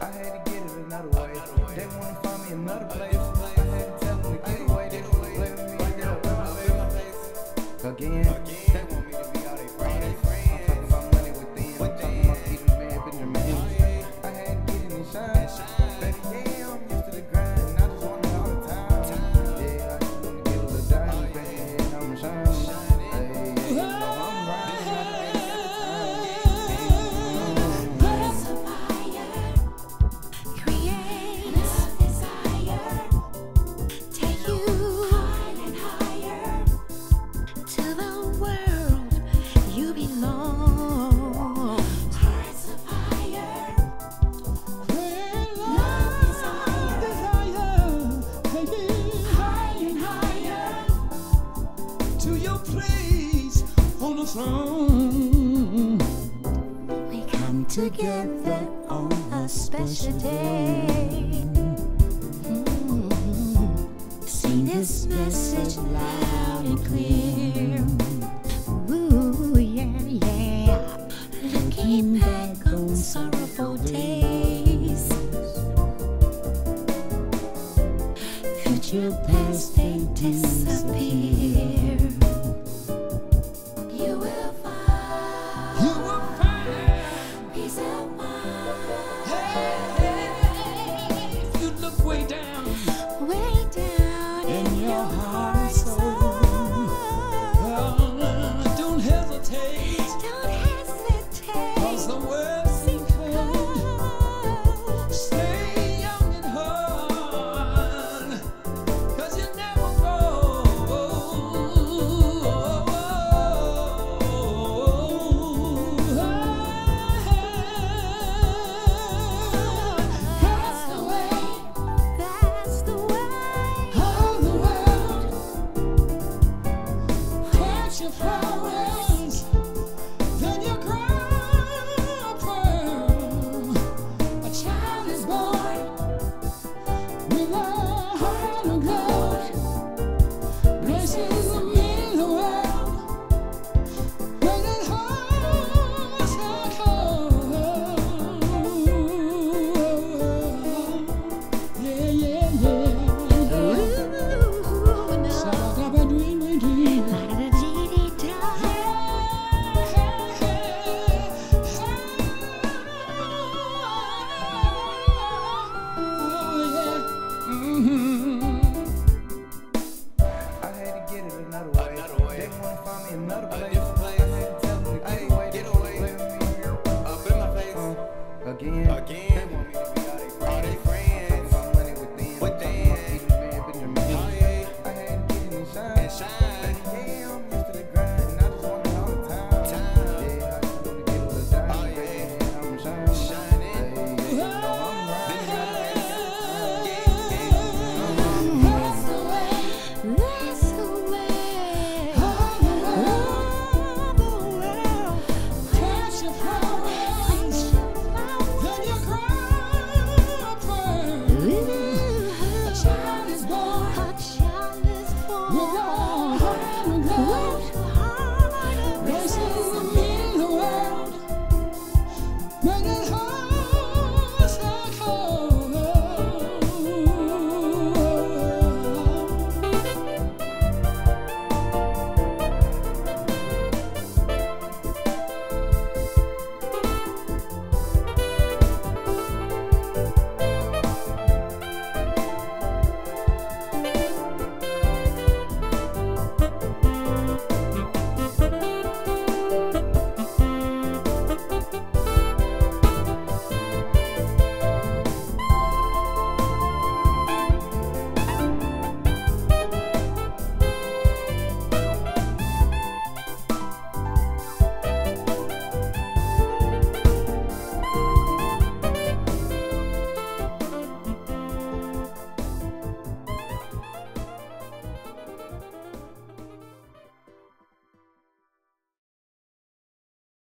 I had to get it another way. They wanna find me another place. I had to tell them to get away. They were blaming me again. Again. place on the throne. We come together on a special day. Mm-hmm. Sing this message loud and clear. Ooh, yeah, yeah. Looking back on sorrowful days. Future past they disappear.